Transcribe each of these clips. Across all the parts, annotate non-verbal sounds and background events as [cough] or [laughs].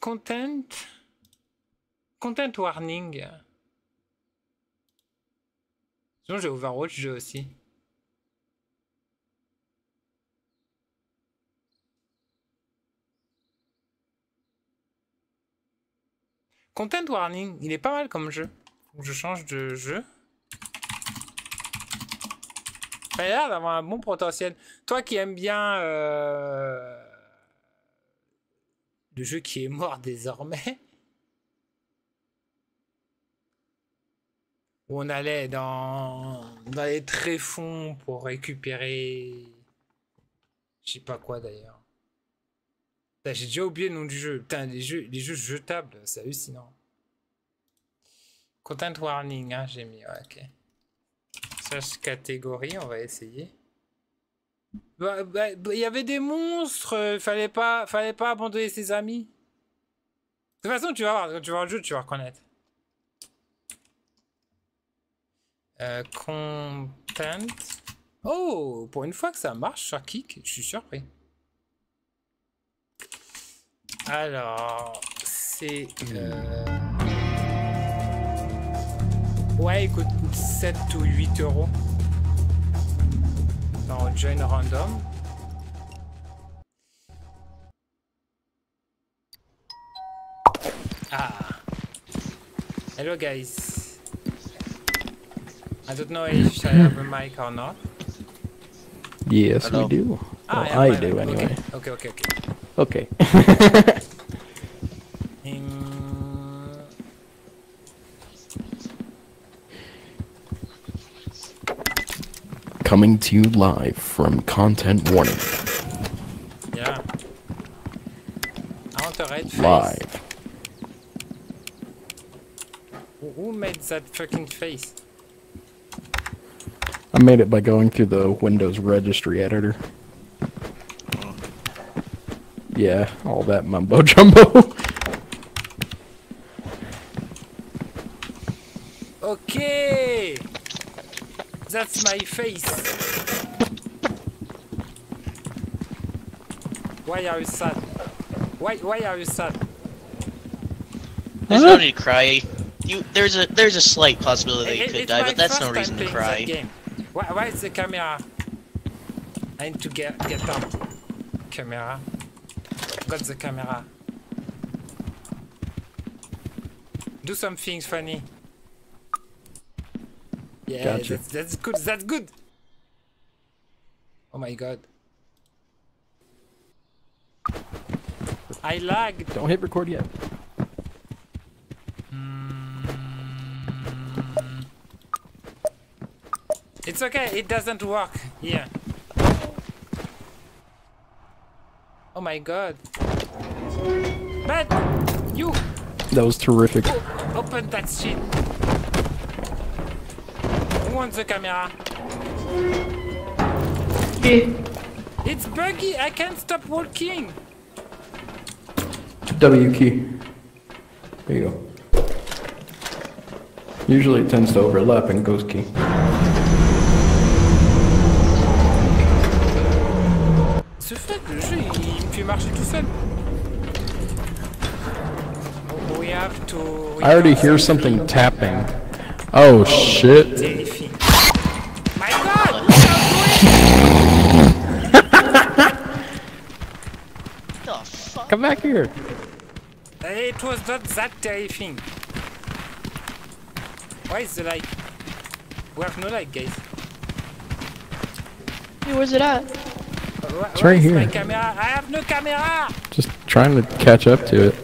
content. Content warning. Sinon, j'ai Overwatch jeu aussi. Content warning, il est pas mal comme jeu. je change de jeu. Ça a l'air d'avoir un bon potentiel. Toi qui aimes bien euh, le jeu qui est mort désormais, où on allait dans, dans les tréfonds pour récupérer. Je sais pas quoi d'ailleurs. J'ai déjà oublié le nom du jeu. Putain, les jeux, les jeux jetables, c'est hallucinant. Content warning, hein, j'ai mis. ok. Search catégorie, on va essayer. Bah, bah, bah, il y avait des monstres, euh, fallait pas, fallait pas abandonner ses amis. De toute façon, tu vas voir, quand tu vas le jeu, tu vas reconnaître. Euh, content. Oh, pour une fois que ça marche sur Kick, je suis surpris. Alors, c'est... Euh... Ouais, il coûte 7 ou 8 euros. Dans Join Random. Ah. Hello guys. I don't know if I have a mic or not. Yes, Hello. we do. Ah, well, I do anyway. Okay, okay, okay. Okay. [laughs] Coming to you live from Content Warning. Yeah. I want a red face. Live. Who made that fucking face? I made it by going through the Windows registry editor. Oh. Yeah, all that mumbo jumbo. [laughs] okay! That's my face. Why are you sad? Why why are you sad? There's no need to cry. You there's a there's a slight possibility that you could die, but that's no reason to cry. Why, why is the camera? I need to get get up. Camera. Got the camera. Do something funny. Yeah, gotcha. that's, that's good. That's good. Oh my god. I lag. Don't hit record yet. Hmm. It's okay, it doesn't work. Yeah. Oh my god. But you That was terrific. open that shit. Who wants the camera? Me. It's buggy, I can't stop walking. W key. There you go. Usually it tends to overlap in ghost key. Ce fait le jeu il me fait marcher tout seul. Oh, we have to. we I already hear something tapping. Oh shit. Back here. It was not that terrifying. Why is the light? We have no light, guys. Hey, where's it at? Wh- It's where right is here. My camera. I have no camera. Just trying to catch up to it.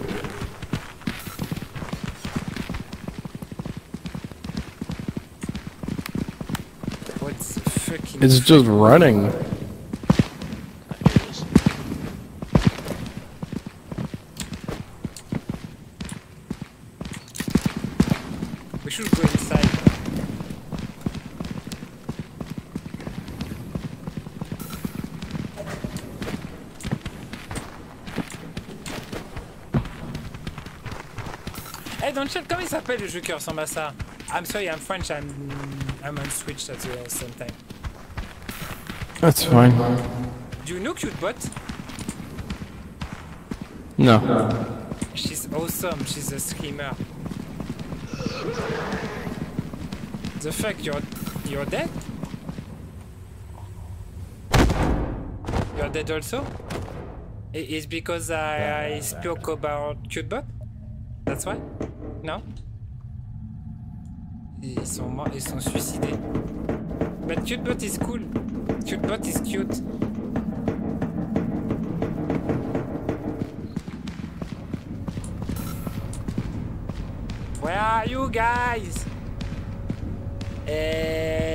What's the fucking? It's just running. We should go inside. Hey, dans le chat, comment il s'appelle le jeu qui ressemble à ça? I'm sorry, I'm French, I'm, I'm on Switch at the same time. That's fine. Do you know CuteBot? No. She's awesome. She's a screamer. The fuck, you're you're dead? You're dead also? It's because I, I spoke about Cutebot? That's why? No? Ils sont morts, ils sont suicidés. But Cutebot is cool. Cutebot is cute. Where are you guys? Hello?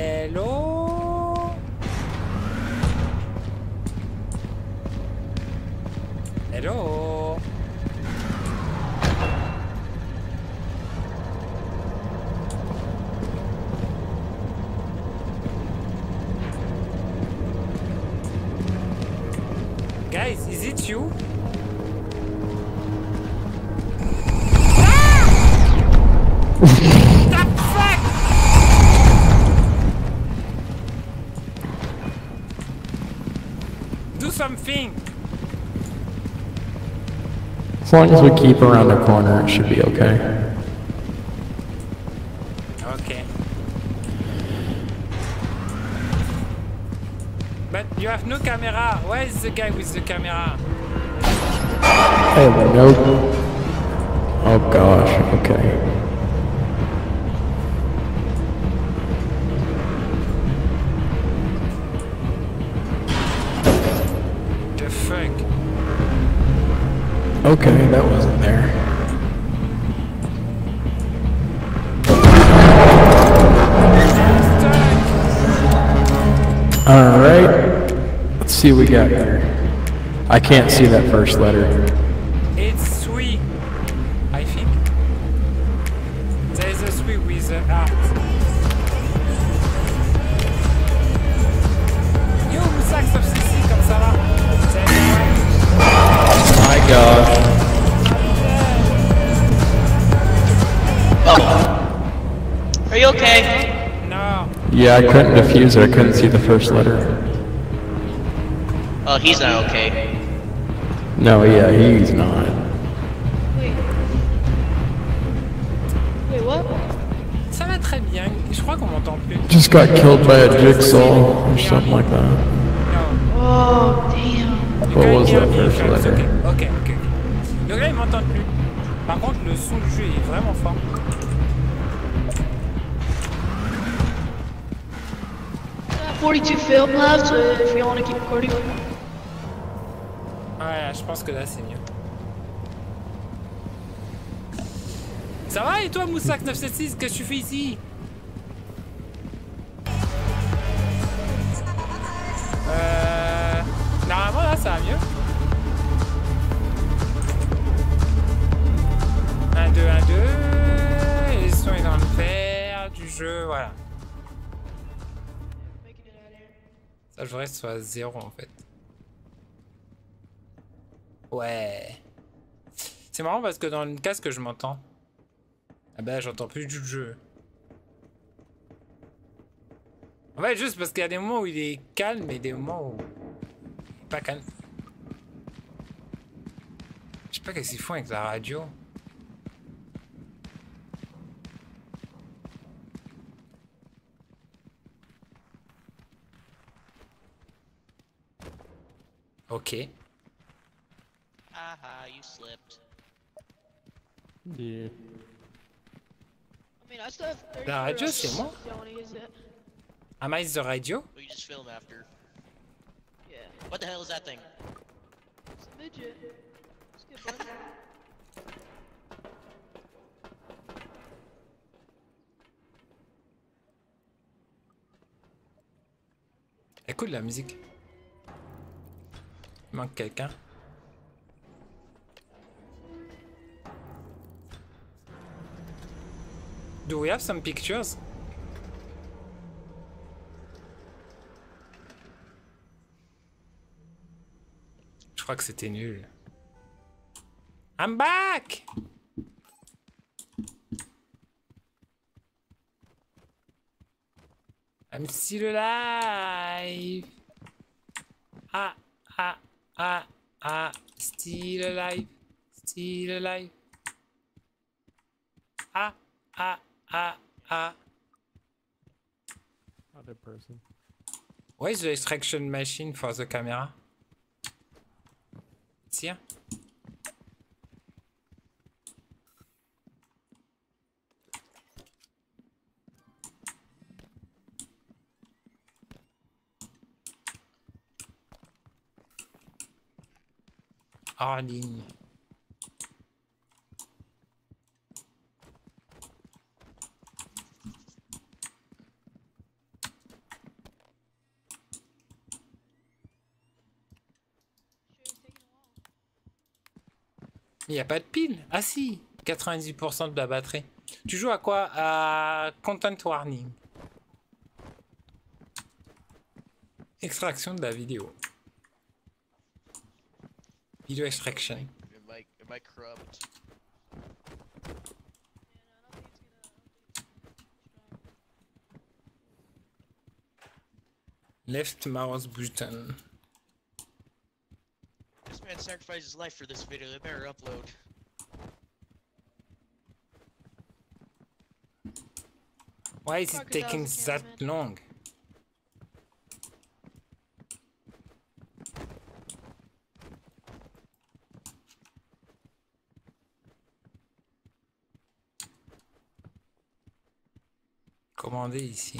Guys, is it you? fuck? Do something! As long as we keep around the corner, it should be. Okay. Have no camera. Where is the guy with the camera? Hey, nope. Oh gosh, okay. The fuck? Okay, that wasn't see what we got here. I can't see that first letter. It's sweet. I think. There is a sweet with the art. Yo, Moussax of CC, comme ça va? My gosh. Are you okay? No. Yeah, I couldn't defuse it. I couldn't see the first letter. Oh, he's not okay. No, yeah, he's not. Wait. Wait, what? Ça va très bien. Je crois qu'on m'entend plus. Just got killed by a jigsaw or something like that. No. Oh, damn. What was Quelqu'un that dit, first c'est letter? Ok, ok, ok. Donc là, ils m'entendent plus. Par contre, le son du jeu est vraiment fort. Got 42 film left uh, if we want to keep recording. Ouais, je pense que là, c'est mieux. Ça va et toi, Moussac976, qu'est-ce que tu fais ici? Euh... Normalement, là, ça va mieux. 1, 2, 1, 2. Et le son est dans le vert du jeu, voilà. Ça, je ce soit 0 en fait. Ouais. C'est marrant parce que dans le casque, je m'entends. Ah bah, j'entends plus du jeu. En fait, juste parce qu'il y a des moments où il est calme et des moments où... il est Pas calme. Je sais pas qu'est-ce qu'ils font avec la radio. Ok. Slipped. Yeah. I mean, I still have 30 La radio, c'est moi. Am I the radio? We just film after. Yeah. What the hell is that thing? It's a midget. It's good, bud. Écoute la musique. Il manque quelqu'un. Do we have some pictures? Je crois que c'était nul. I'm back! I'm still alive! Ah, ah, ah, ah, still alive, Still alive. Ah, ah, ah, ah. Other person. Where is the extraction machine for the camera? It's here. Hors ligne. Il n'y a pas de pile Ah si 90% de la batterie. Tu joues à quoi? À Content Warning. Extraction de la vidéo. Video extraction. Am I, am I corrupt? Left mouse button. This man sacrificed his life for this video. They better upload. Why is it taking that long? Commander ici.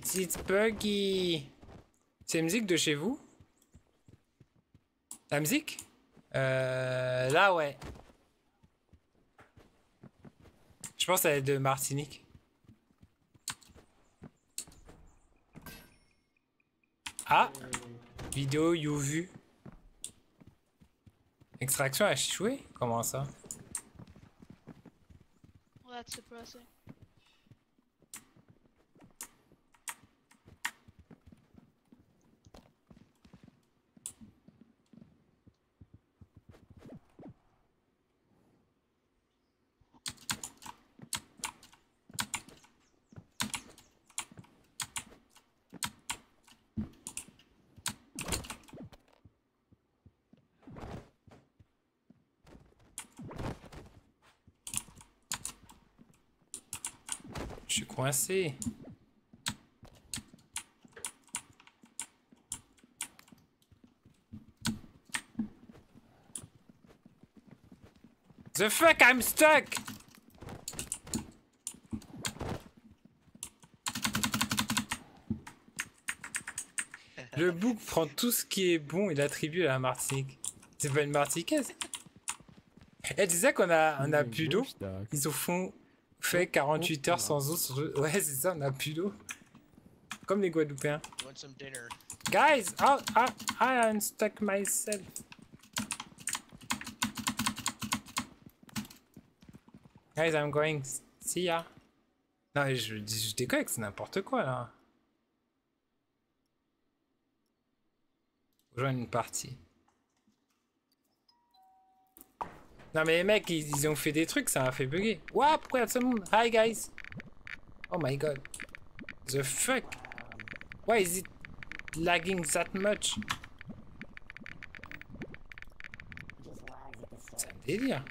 It's, it's buggy. C'est musique de chez vous? La musique? Euh... Là, ouais. Je pense qu'elle est de Martinique. Ah Vidéo you vu. Extraction a échoué Comment ça? Well, that's. Coincé. The fuck, I'm stuck! Le bouc prend tout ce qui est bon et l'attribue à la Martinique. C'est pas une Martiniquaise. Elle disait qu'on a, on a plus d'eau. Ils ont font fait 48 heures sans eau sur le- [laughs] Ouais, c'est ça, on a plus d'eau. Comme les Guadeloupéens. You want some dinner? Guys, I, I, I unstuck myself. Guys, I'm going. See ya. Non, mais je, je déconne, c'est n'importe quoi là. Rejoindre une partie. Non, mais les mecs, ils, ont fait des trucs, ça m'a fait bugger. Ouah, pourquoi il y a tout le monde? Hi, guys. Oh my god. The fuck? Why is it lagging that much? C'est un délire.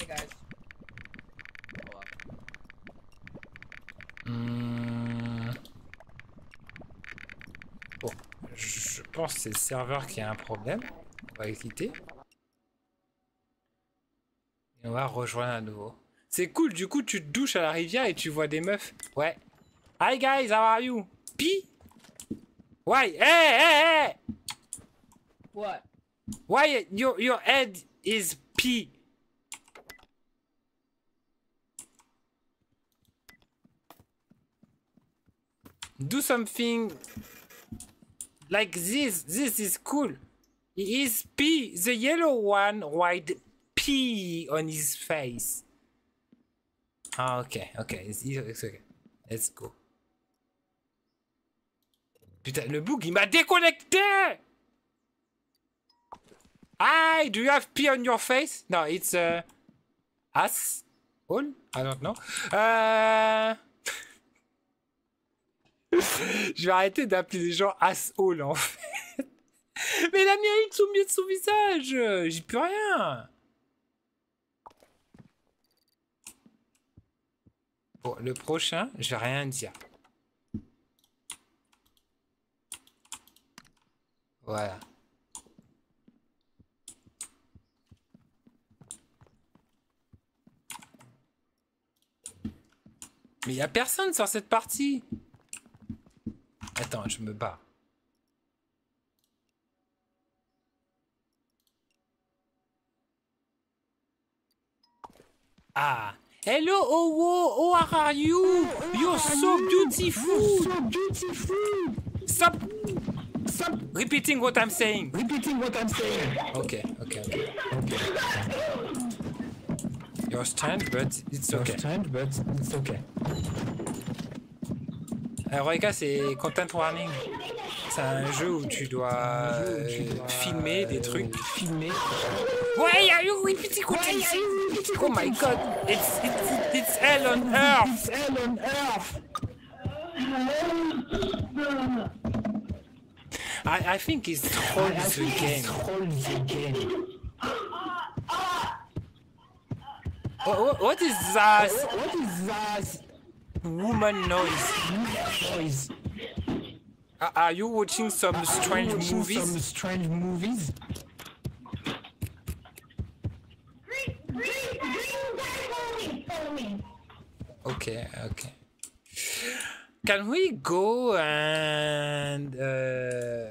Hey guys. Hmm. Bon, je pense que c'est le serveur qui a un problème. On va le quitter. Et on va rejoindre à nouveau. C'est cool, du coup tu te douches à la rivière et tu vois des meufs. Ouais. Hi guys, how are you? Pi? Why? Hey, hey, hey! What? Why your, your head is pee? Do something like this. This is cool. He is pee. The yellow one white pee on his face. Ah, okay, okay. It's, it's okay. Let's go. Putain, le bug, il m'a déconnecté! Hi! Do you have pee on your face? No, it's uh, ass. All? I don't know. Euh... Je vais arrêter d'appeler les gens asshole en fait. Mais la mérite au milieu de son visage. J'y peux rien. Bon, le prochain, je vais rien dire. Voilà. Mais il a personne sur cette partie. Attends, je me bats. Ah. Hello, oh, how are you? You're so beautiful. So beautiful. Stop. Stop repeating what I'm saying. Repeating what I'm saying. Okay, okay, okay. okay. You're strange, but it's okay. You're strange, but it's okay. Eureka, c'est content warning. C'est un jeu où tu dois, euh, filmer des trucs. Filmer. Petite côté ici. Oh my god, it's, it's, it's hell on earth. It's hell on earth. I, I think it's troll the game. Game. What, what is that? What is that? Woman noise? noise? Are- Are you watching some strange Watching movies? Some strange movies. Okay, okay. Can we go and uh,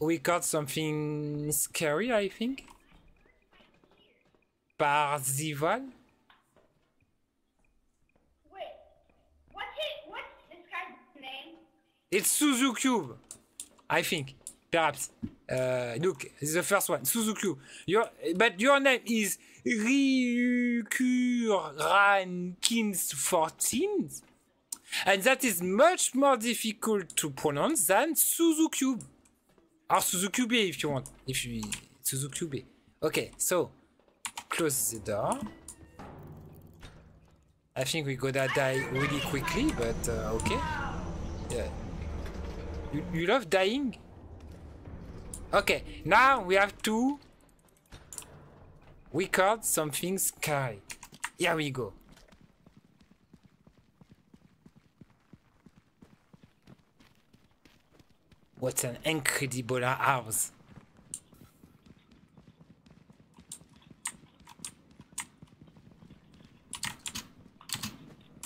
we got something scary? I think. Parzival. Wait, what's it? What's this guy's name? It's Suzu Cube. I think. Perhaps. Uh, look, it's the first one. Suzu Cube. Your, but your name is Ryukurankins14. And that is much more difficult to pronounce than Suzu Cube. Or Suzu Cube if you want. If you Suzu Cube. Okay, so close the door. I think we're gonna die really quickly, but uh, okay. Yeah. You, you love dying? Okay, now we have to record something scary. Here we go. What an incredible house.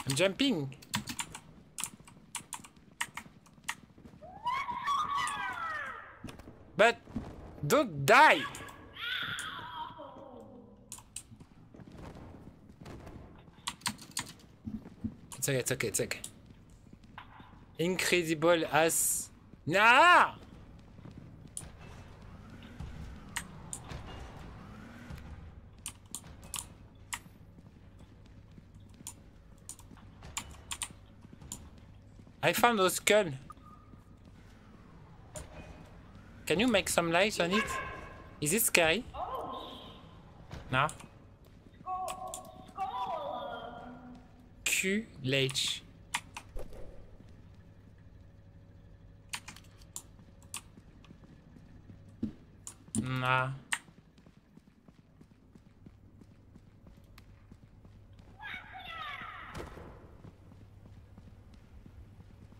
I'm jumping. But don't die. It's okay, it's okay, it's okay. Incredible as... Nah! I found a skull. Can you make some light on it? Is it scary? No? QLH. Nah.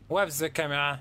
Where's the camera?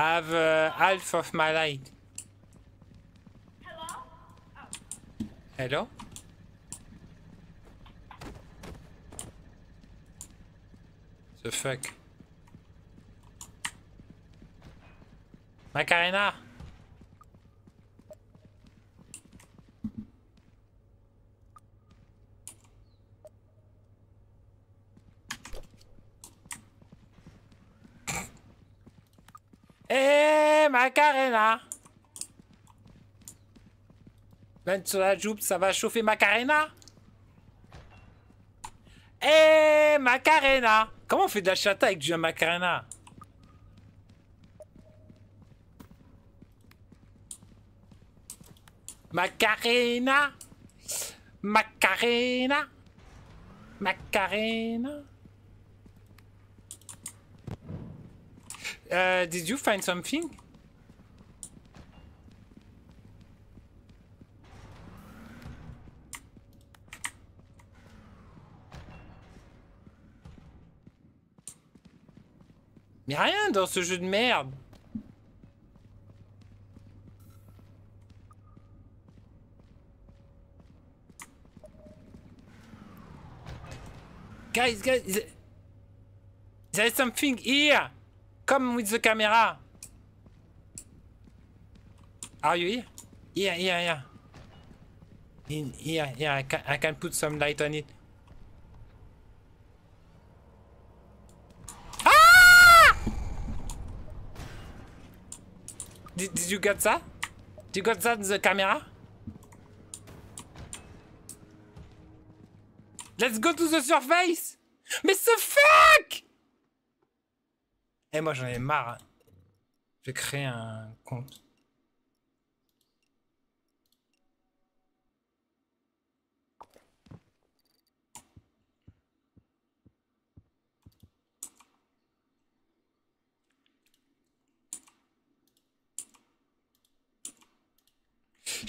I have uh, half of my light. Hello? Oh. Hello? The fuck? Macarena? Macarena. Ben sur la joue, ça va chauffer Macarena. Eh Macarena. Comment on fait de la chata avec du Macarena? Macarena. Macarena. Macarena. Uh, did you find something? Mais rien dans ce jeu de merde. Guys, guys, there is something here? Come with the camera. Are you here? Here, here, here. In here. I can, I can put some light on it. Ah! Did, did you get that? Did you got that in the camera? Let's go to the surface! Mais the fuck! Eh, moi j'en ai marre. Je vais créer un compte.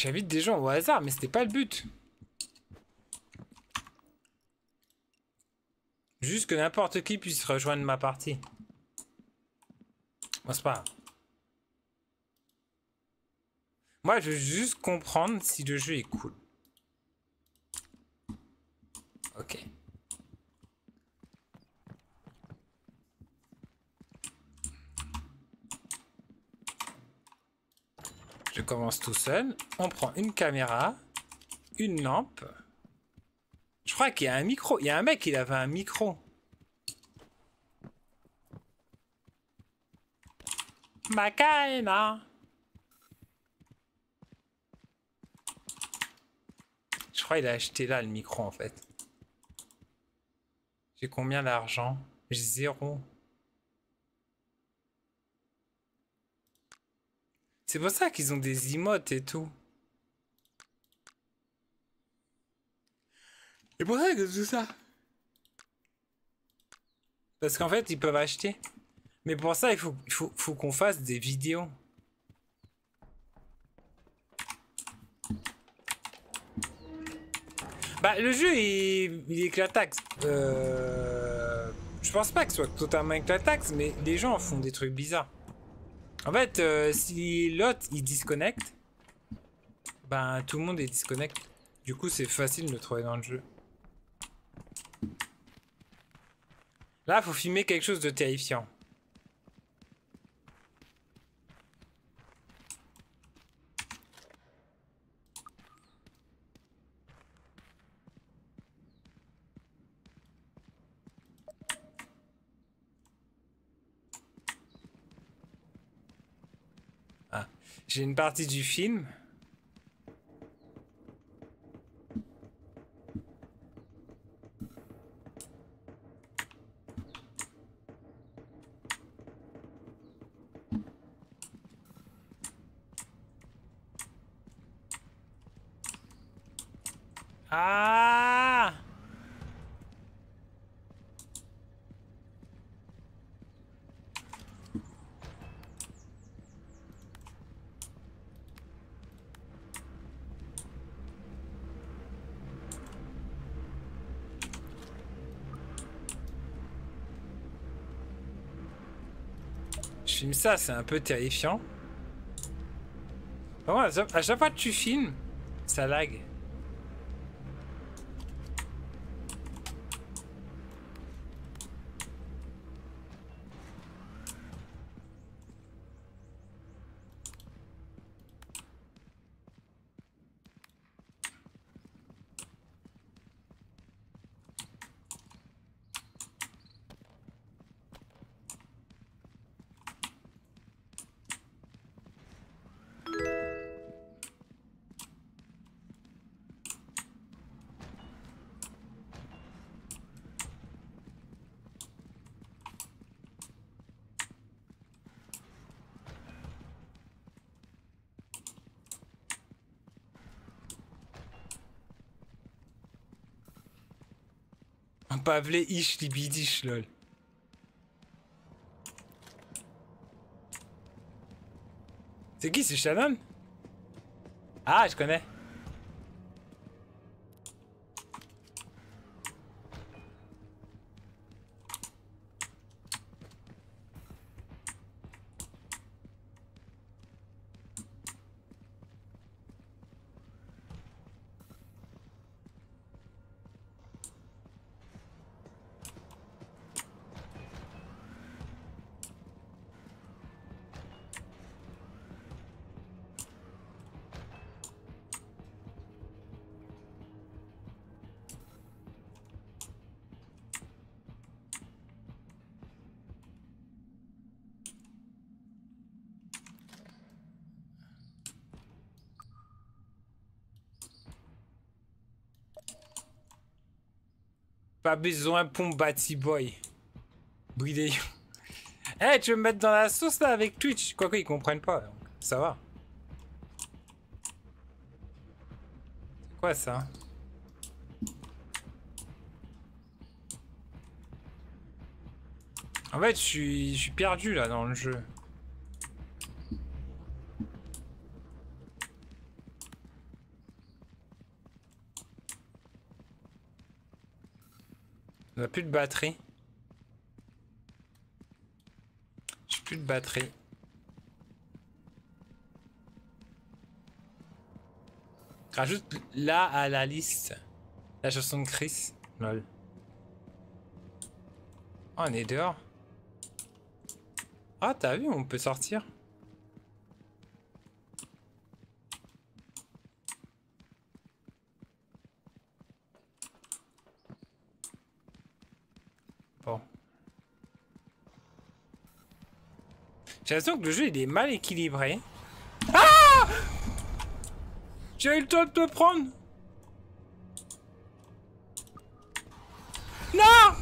J'invite des gens au hasard, mais c'était pas le but. Juste que n'importe qui puisse rejoindre ma partie. Moi, je veux juste comprendre si le jeu est cool. Ok. Je commence tout seul. On prend une caméra, une lampe. Je crois qu'il y a un micro. Il y a un mec, il avait un micro. Macarena. Je crois qu'il a acheté là le micro en fait. J'ai combien d'argent? J'ai zéro. C'est pour ça qu'ils ont des emotes et tout. C'est pour ça que tout ça. Parce qu'en fait, ils peuvent acheter. Mais pour ça, il faut, faut, faut qu'on fasse des vidéos. Bah, le jeu, il, il est éclataxe. Euh, je pense pas que ce soit totalement éclataxe, mais les gens font des trucs bizarres. En fait, euh, si l'autre, il disconnecte, ben, tout le monde est disconnect. Du coup, c'est facile de le trouver dans le jeu. Là, faut filmer quelque chose de terrifiant. J'ai une partie du film. Ah Je filme ça, c'est un peu terrifiant. À chaque fois que tu filmes, ça lag. Un pavelé ish libidish lol. C'est qui c'est Shannon? Ah je connais. Pas besoin pompe Batty Boy. Bridé. Eh, tu veux me mettre dans la sauce là avec Twitch? Quoique ils comprennent pas, donc ça va. C'est quoi ça? En fait, je suis, je suis perdu là dans le jeu. Plus de batterie. J'ai plus de batterie. Rajoute là à la liste la chanson de Chris. Lol. Oh, on est dehors. Ah, t'as vu, on peut sortir. J'ai l'impression que le jeu il est mal équilibré. Ah J'ai eu le temps de te prendre Non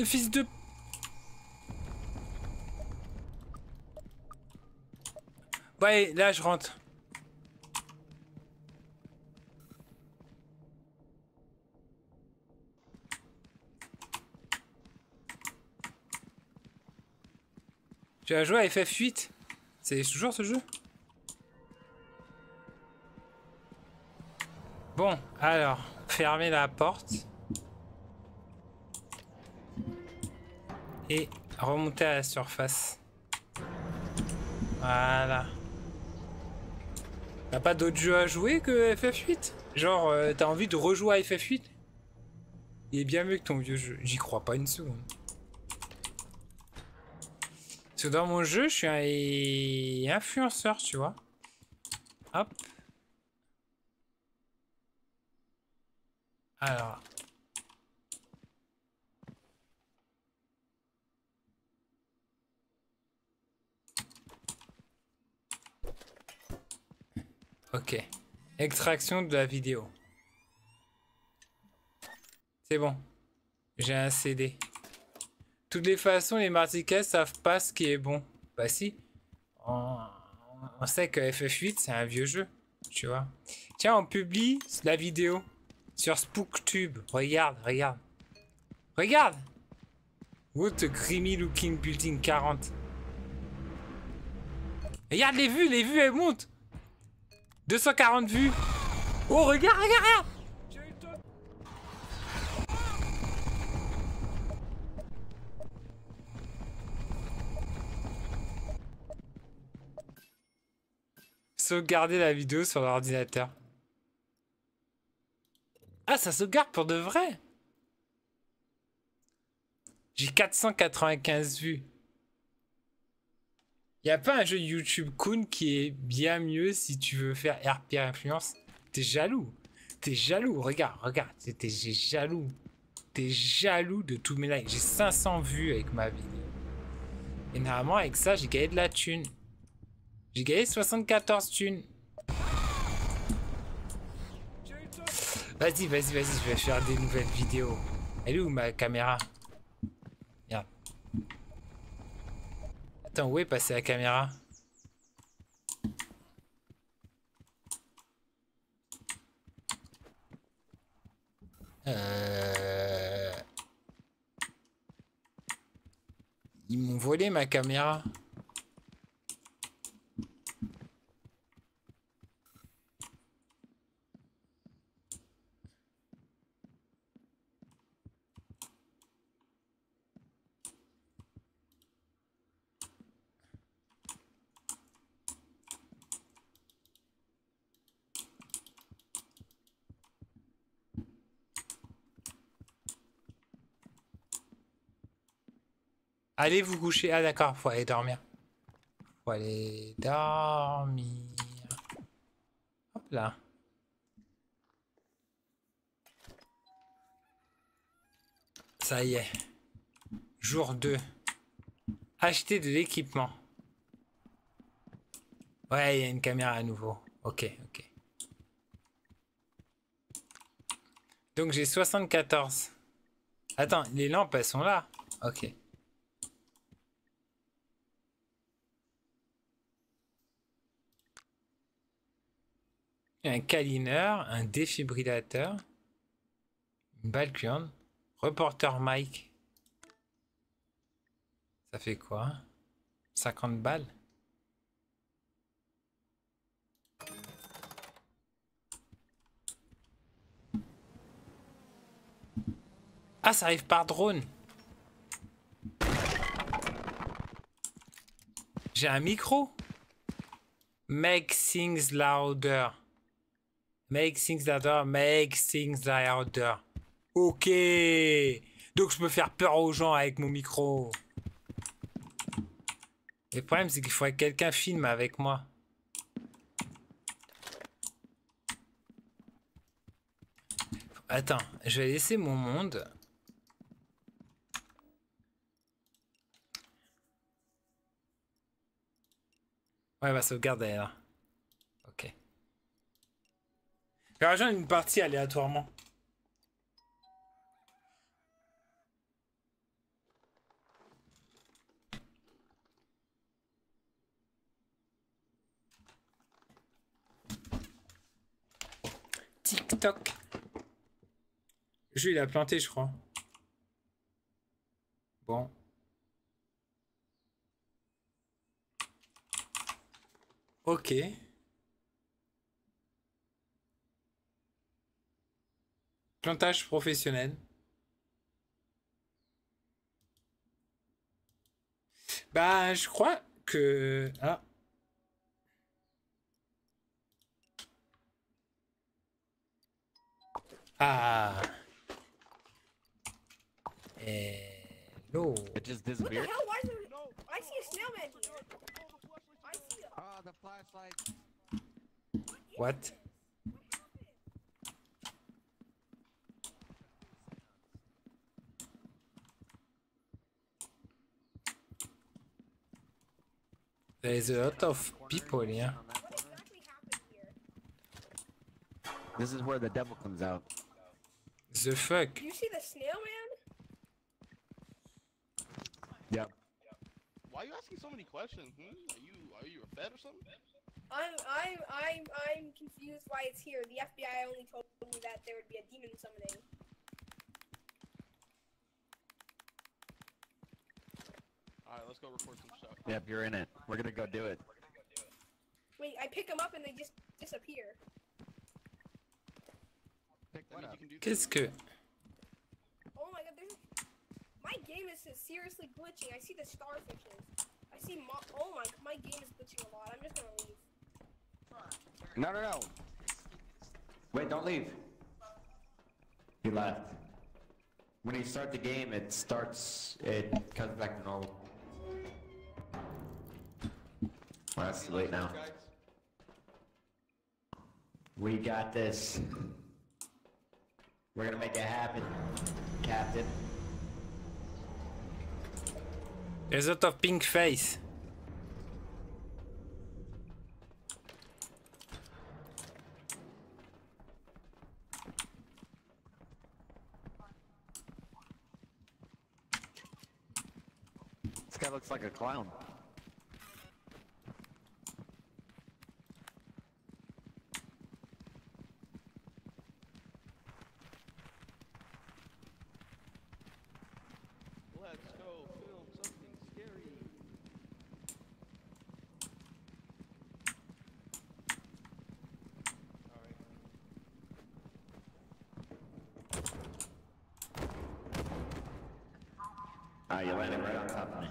Le fils de... Ouais, là je rentre. Tu as joué à FF8 C'est toujours ce jeu? Bon, alors, fermez la porte. Et remonter à la surface. Voilà. T'as pas d'autres jeux à jouer que FF8 Genre, euh, t'as envie de rejouer à FF8 Il est bien mieux que ton vieux jeu. J'y crois pas une seconde. Dans mon jeu, je suis un influenceur, tu vois. Hop. Alors. Ok. Extraction de la vidéo. C'est bon. J'ai un CD. Toutes les façons, les Martiquais savent pas ce qui est bon. Bah si. On, sait que FF8, c'est un vieux jeu. Tu vois. Tiens, on publie la vidéo sur SpookTube. Regarde, regarde. Regarde What a creamy looking building 40. Regarde les vues, les vues elles montent 240 vues Oh regarde, regarde, regarde Sauvegarder la vidéo sur l'ordinateur. Ah, ça sauvegarde pour de vrai J'ai 495 vues. Y a pas un jeu YouTube Kun qui est bien mieux si tu veux faire RP influence? T'es jaloux. T'es jaloux. Regarde, regarde. T'es jaloux. T'es jaloux de tous mes likes. J'ai 500 vues avec ma vidéo. Et normalement, avec ça, j'ai gagné de la thune. J'ai gagné 74 thunes. Vas-y, vas-y, vas-y, je vais faire des nouvelles vidéos. Elle est où ma caméra? Merde. Attends, où est passée la caméra? Euh. Ils m'ont volé ma caméra. Allez vous coucher. Ah d'accord, faut aller dormir. Faut aller dormir. Hop là. Ça y est. Jour 2. Acheter de l'équipement. Ouais, il y a une caméra à nouveau. Ok, ok. Donc j'ai 74. Attends, les lampes, elles sont là. Ok. Un câlineur, un défibrillateur, une balle reporter mic. Ça fait quoi? 50 balles? Ah, ça arrive par drone. J'ai un micro. Make things louder. Make things louder, make things louder. Ok. Donc je peux faire peur aux gens avec mon micro. Le problème c'est qu'il faudrait que quelqu'un filme avec moi. Attends, je vais laisser mon monde. Ouais, ma sauvegarde est là. Je une partie aléatoirement. TikTok. Le jeu il a planté je crois. Bon. Ok. Plantage professionnel. Bah, je crois que... Ah. Ah. Hello. It just disappeared. What the hell? Why is there... I see a snowman here. I see a... Oh, the flashlight. What? There is a lot of people here. What exactly happened here? This is where the devil comes out. The fuck? Do you see the snail man? Yep. Why are you asking so many questions? Hmm? Are you are you a fed or something? I'm I'm I'm I'm confused why it's here. The FBI only told me that there would be a demon summoning. All right, let's go record some stuff. Yep, you're in it. We're gonna go do it. Wait, I pick them up and they just disappear. Pick That up? you can do. Qu'est-ce que... Oh my god, there's my game is seriously glitching. I see the starfishes. I see mo oh my my game is glitching a lot. I'm just gonna leave. No, no, no. Wait, don't leave. He left. When you start the game, it starts. It comes back to normal. Well, that's too late now. We got this. We're gonna make it happen, Captain. Is There's a lot of pink face. This guy looks like a clown. Let's go film something scary. Alright. Ah, you landed right on top of me.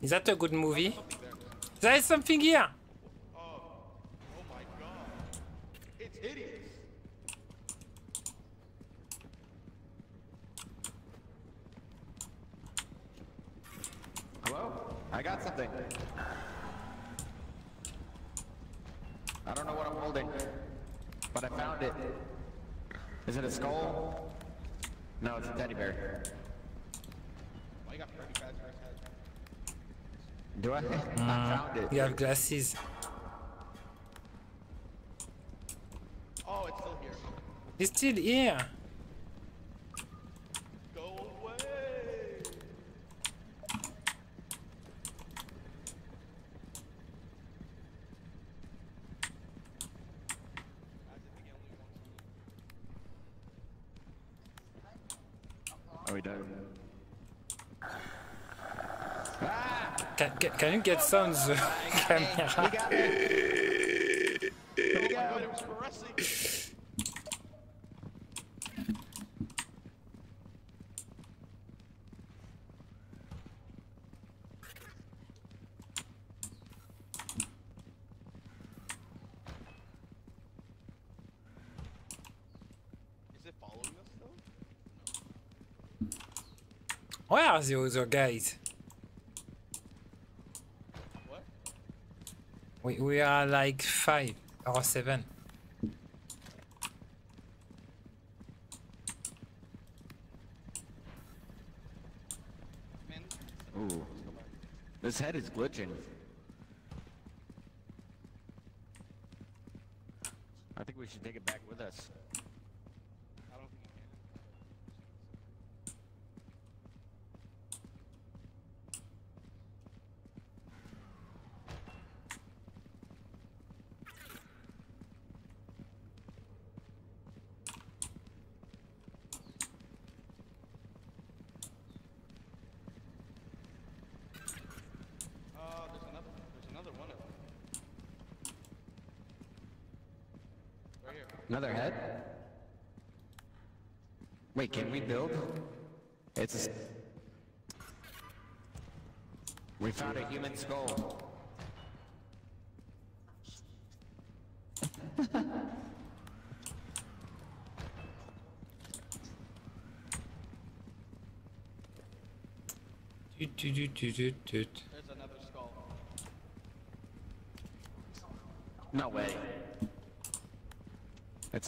Is that a good movie? There is something here! Oh my god. It's hideous. Hello? I got something. I don't know what I'm holding, but I found it. Is it a skull? No, it's a teddy bear. Why you got Freddy Fazbear's head? Do I? Mm. I found it. You have glasses. Oh, it's still here. It's still here! I didn't get Sun's [laughs] camera. Where are the other guys? We, we are like five or seven. Ooh. This head is glitching. I think we should take it back with us. I don't think you can. Uh, there's another, there's another one of them. Right here. Another head? Wait, can we build? It's a... We found a human skull. Toot, toot, toot, toot, toot, toot. There's another skull. No way.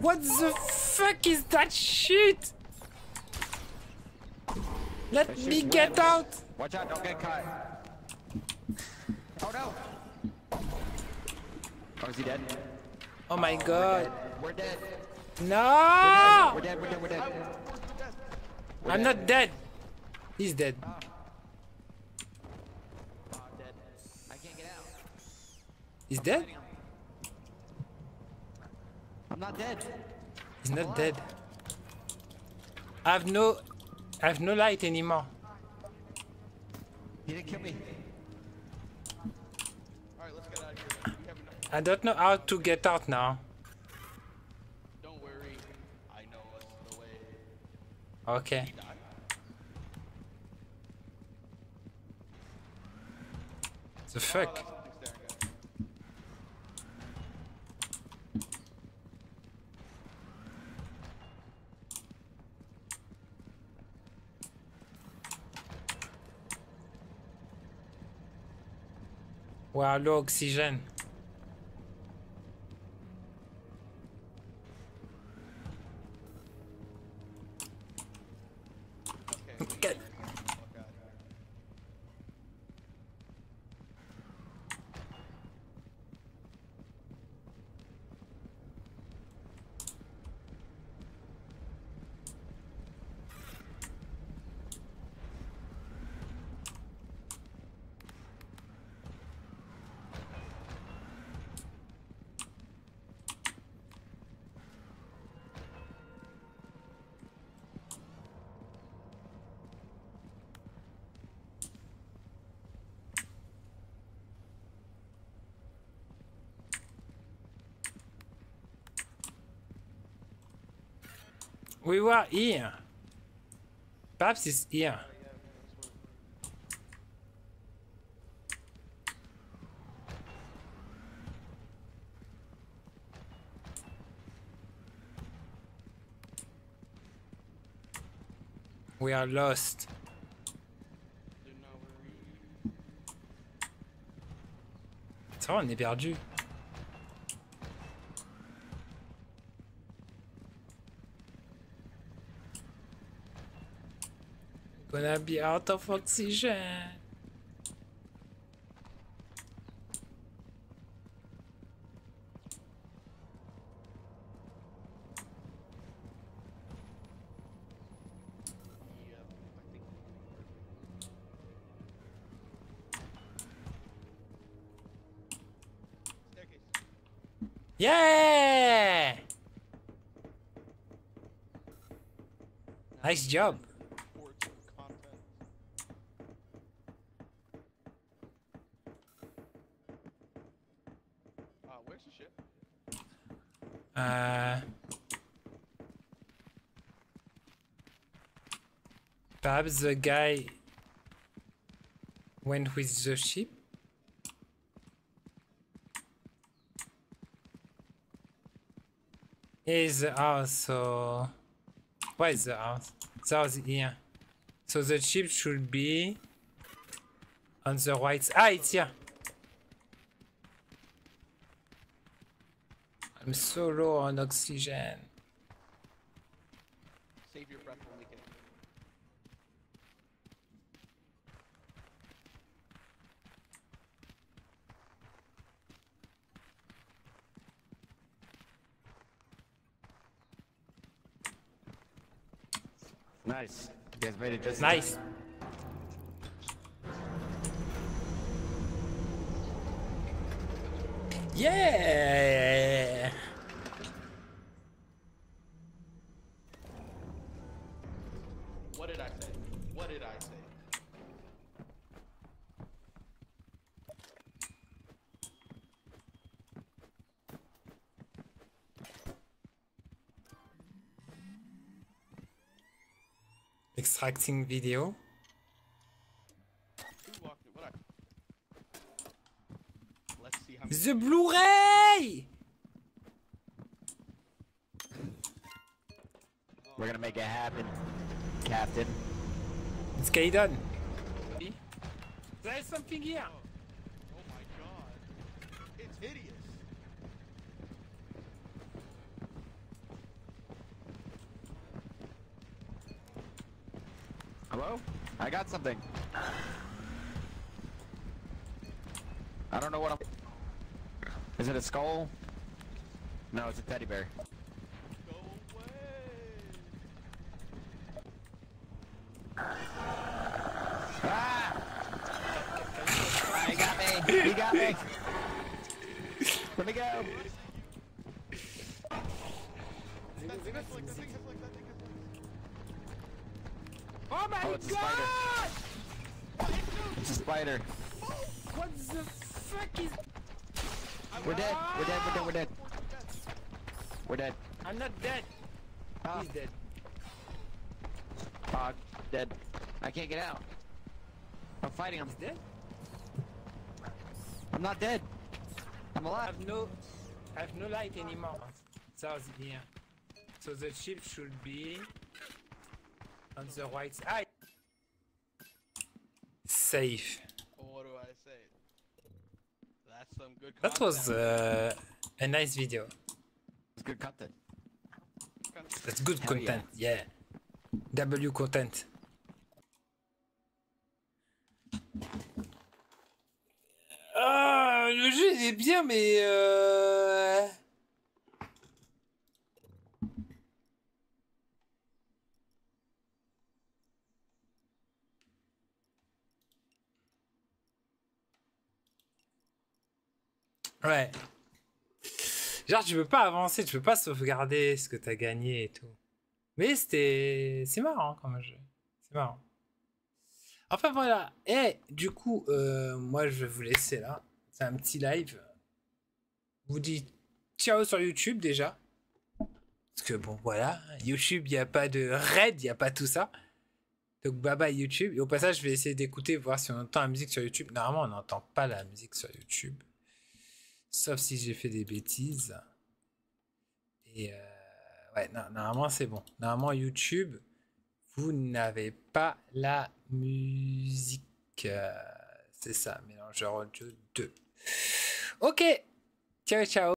What the fuck is that shit? Let me get out! Watch out, don't get caught. Oh no! Oh, is he dead? Oh my oh, We're god. dead. We're dead. No! We're dead, we're dead, we're dead. I'm not dead. He's dead. Oh, I'm dead. I can't get out. He's dead? I'm not dead. He's not dead. I have no I have no light anymore. He didn't kill me. Alright, let's get out of here. then. We have enough. I don't know how to get out now. Don't worry. I know what's the way. Okay. Die. The Oh, fuck? We are low We were here. Perhaps it's here. We are lost. Ça va, on est perdu. Gonna be out of oxygen. yeah! Nice job. Forward to content. Uh, where's the ship? Uh, perhaps the guy went with the ship. Here's the house, so where is the house? The house here. So the ship should be on the right. Ah, it's here. I'm so low on oxygen. Save your breath when we can. Nice. You guys made it just Nice. Yeah. What did I say? What did I say? Extracting video. Who walked it? What I? Let's see video. The Blu-ray! We're gonna make it happen, Captain. It's Kaiden. There's something here. Oh my god. It's hideous. Hello? I got something. I don't know what I'm. Is it a skull? No, it's a teddy bear. Go away. Ah! He got me! He got me! Let me go! That thing is like, that thing is like, that thing is like. Oh it's a god! It's a spider. What the fuck is... We're dead. We're dead. We're dead. We're dead. We're dead. I'm not dead. Ah, He's dead. ah, dead. I can't get out. I'm fighting him. He's dead? I'm not dead. I'm alive! I have no... I have no light anymore. So here. So the ship should be... On the right side. Safe. What do I say? some good That was uh, a nice video. It's good content. That's good Hell yeah. content, yeah. W content. Ah, le jeu il est bien, mais euh... Ouais. Genre, tu peux pas avancer, tu peux pas sauvegarder ce que t'as gagné et tout. Mais c'était. C'est marrant comme jeu. C'est marrant. Enfin voilà. Et du coup, euh, moi je vais vous laisser là. C'est un petit live. Vous dis ciao sur YouTube déjà. Parce que bon, voilà. YouTube, il n'y a pas de raid, il n'y a pas tout ça. Donc bye bye YouTube. Et au passage, je vais essayer d'écouter, voir si on entend la musique sur YouTube. Normalement, on n'entend pas la musique sur YouTube. Sauf si j'ai fait des bêtises. Et euh, ouais, non, normalement c'est bon. Normalement YouTube, vous n'avez pas la musique. Euh, c'est ça, mélangeur audio 2. Ok, ciao ciao.